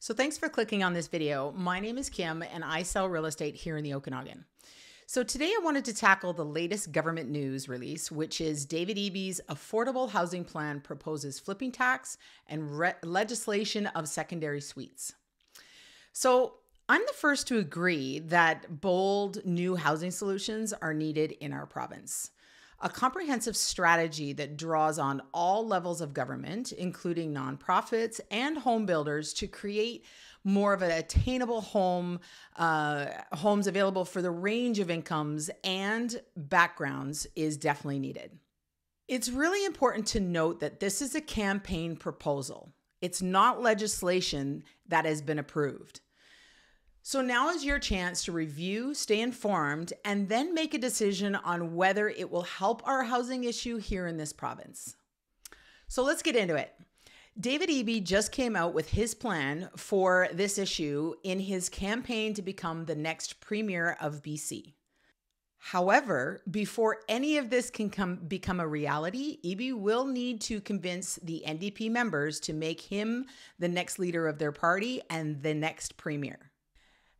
So thanks for clicking on this video. My name is Kim and I sell real estate here in the Okanagan. So today I wanted to tackle the latest government news release, which is David Eby's affordable housing plan proposes flipping tax and legislation of secondary suites. So I'm the first to agree that bold new housing solutions are needed in our province a comprehensive strategy that draws on all levels of government, including nonprofits and home builders, to create more of an attainable home, uh, homes available for the range of incomes and backgrounds is definitely needed. It's really important to note that this is a campaign proposal. It's not legislation that has been approved. So now is your chance to review, stay informed, and then make a decision on whether it will help our housing issue here in this province. So let's get into it. David Eby just came out with his plan for this issue in his campaign to become the next premier of BC. However, before any of this can come, become a reality, Eby will need to convince the NDP members to make him the next leader of their party and the next premier.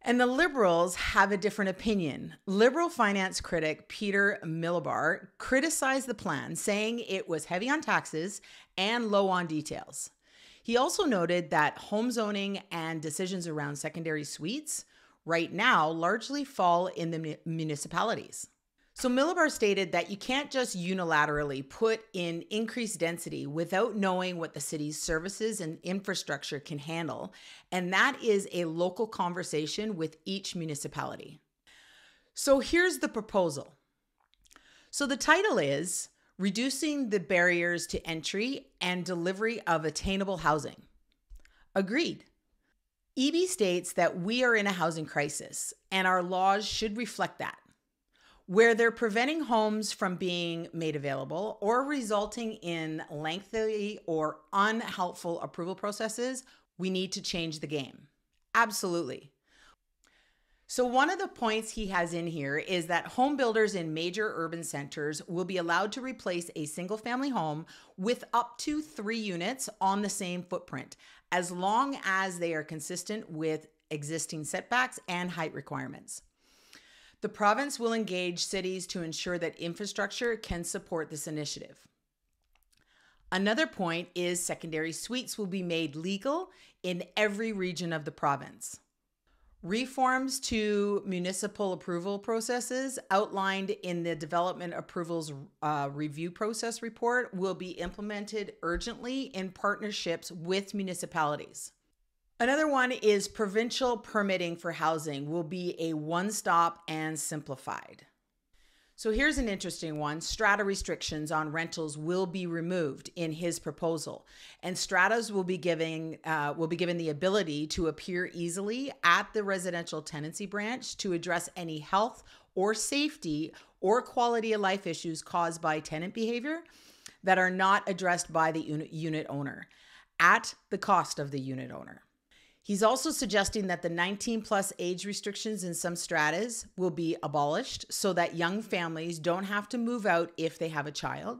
And the liberals have a different opinion. Liberal finance critic Peter Milobar criticized the plan, saying it was heavy on taxes and low on details. He also noted that home zoning and decisions around secondary suites right now largely fall in the municipalities. So Milobar stated that you can't just unilaterally put in increased density without knowing what the city's services and infrastructure can handle, and that is a local conversation with each municipality. So here's the proposal. So the title is Reducing the Barriers to Entry and Delivery of Attainable Housing. Agreed. Eby states that we are in a housing crisis and our laws should reflect that where they're preventing homes from being made available or resulting in lengthy or unhelpful approval processes, we need to change the game. Absolutely. So, one of the points he has in here is that home builders in major urban centers will be allowed to replace a single family home with up to three units on the same footprint, as long as they are consistent with existing setbacks and height requirements. The province will engage cities to ensure that infrastructure can support this initiative. Another point is secondary suites will be made legal in every region of the province. Reforms to municipal approval processes outlined in the Development Approvals uh, Review Process Report will be implemented urgently in partnerships with municipalities. Another one is provincial permitting for housing will be a one stop and simplified. So here's an interesting one. Strata restrictions on rentals will be removed in his proposal, and stratas will be giving uh, will be given the ability to appear easily at the residential tenancy branch to address any health or safety or quality of life issues caused by tenant behavior that are not addressed by the unit owner at the cost of the unit owner. He's also suggesting that the 19 plus age restrictions in some stratas will be abolished so that young families don't have to move out if they have a child.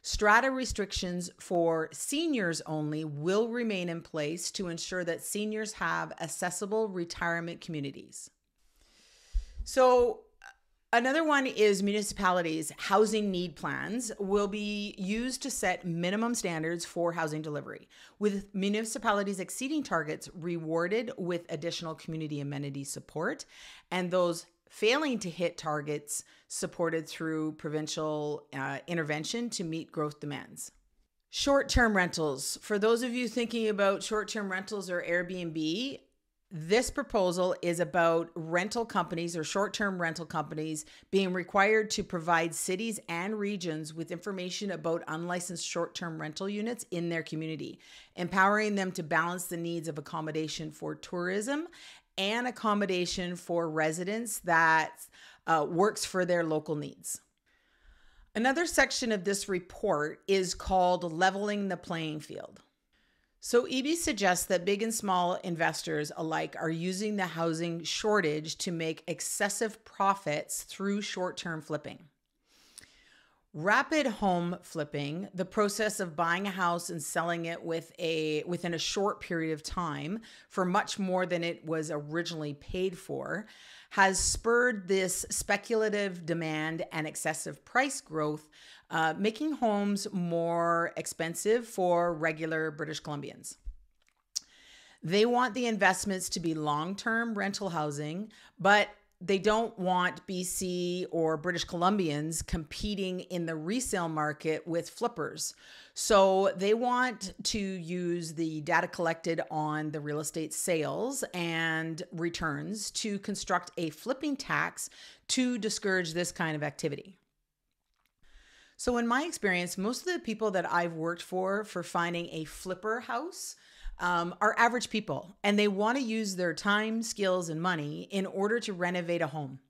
Strata restrictions for seniors only will remain in place to ensure that seniors have accessible retirement communities. So, Another one is municipalities' housing need plans will be used to set minimum standards for housing delivery, with municipalities exceeding targets rewarded with additional community amenity support, and those failing to hit targets supported through provincial uh, intervention to meet growth demands. Short term rentals. For those of you thinking about short term rentals or Airbnb, this proposal is about rental companies or short term rental companies being required to provide cities and regions with information about unlicensed short term rental units in their community, empowering them to balance the needs of accommodation for tourism and accommodation for residents that uh, works for their local needs. Another section of this report is called Leveling the Playing Field. So, Eby suggests that big and small investors alike are using the housing shortage to make excessive profits through short term flipping. Rapid home flipping, the process of buying a house and selling it with a within a short period of time for much more than it was originally paid for, has spurred this speculative demand and excessive price growth, uh, making homes more expensive for regular British Columbians. They want the investments to be long term rental housing, but they don't want BC or British Columbians competing in the resale market with flippers. So they want to use the data collected on the real estate sales and returns to construct a flipping tax to discourage this kind of activity. So, in my experience, most of the people that I've worked for for finding a flipper house um, are average people and they want to use their time, skills, and money in order to renovate a home.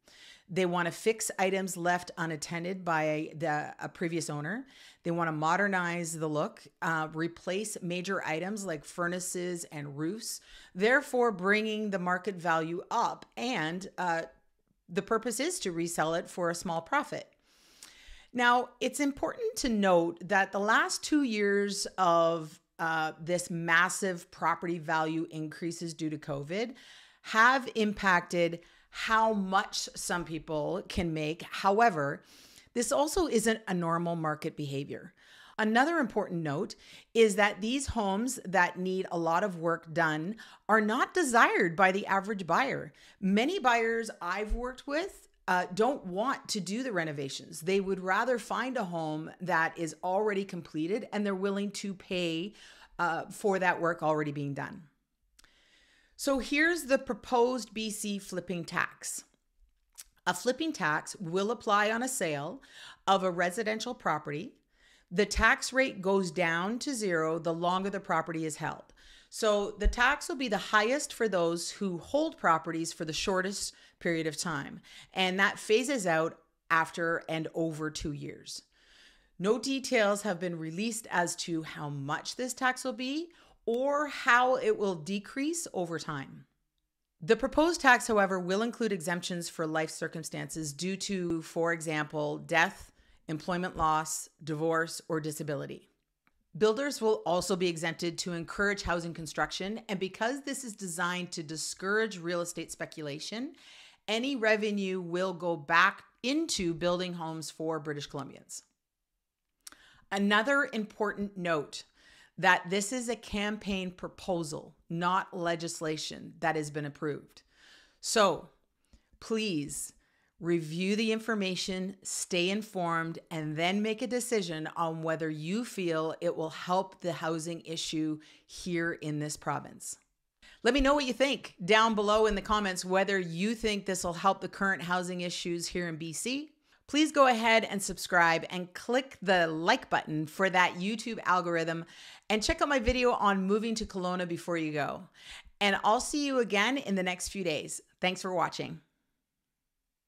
They want to fix items left unattended by the, a previous owner. They want to modernize the look, uh, replace major items like furnaces and roofs, therefore bringing the market value up. And uh, the purpose is to resell it for a small profit. Now, it's important to note that the last two years of uh, this massive property value increases due to COVID have impacted how much some people can make. However, this also isn't a normal market behavior. Another important note is that these homes that need a lot of work done are not desired by the average buyer. Many buyers I've worked with uh, don't want to do the renovations. They would rather find a home that is already completed and they're willing to pay uh, for that work already being done. So here's the proposed BC flipping tax. A flipping tax will apply on a sale of a residential property. The tax rate goes down to zero the longer the property is held. So the tax will be the highest for those who hold properties for the shortest period of time. And that phases out after and over two years. No details have been released as to how much this tax will be or how it will decrease over time. The proposed tax, however, will include exemptions for life circumstances due to, for example, death, employment loss, divorce, or disability. Builders will also be exempted to encourage housing construction. And because this is designed to discourage real estate speculation, any revenue will go back into building homes for British Columbians. Another important note that this is a campaign proposal, not legislation that has been approved. So please review the information, stay informed, and then make a decision on whether you feel it will help the housing issue here in this province. Let me know what you think down below in the comments whether you think this will help the current housing issues here in BC. Please go ahead and subscribe and click the like button for that YouTube algorithm and check out my video on moving to Kelowna before you go. And I'll see you again in the next few days. Thanks for watching.